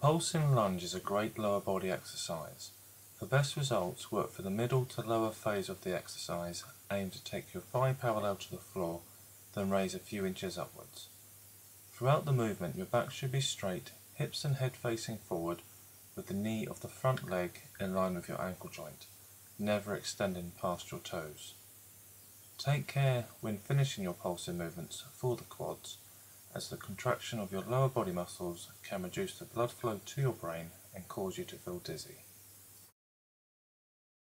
Pulsing lunge is a great lower body exercise. For best results, work for the middle to lower phase of the exercise. Aim to take your thigh parallel to the floor, then raise a few inches upwards. Throughout the movement, your back should be straight, hips and head facing forward, with the knee of the front leg in line with your ankle joint, never extending past your toes. Take care when finishing your pulsing movements for the quads, as the contraction of your lower body muscles can reduce the blood flow to your brain and cause you to feel dizzy.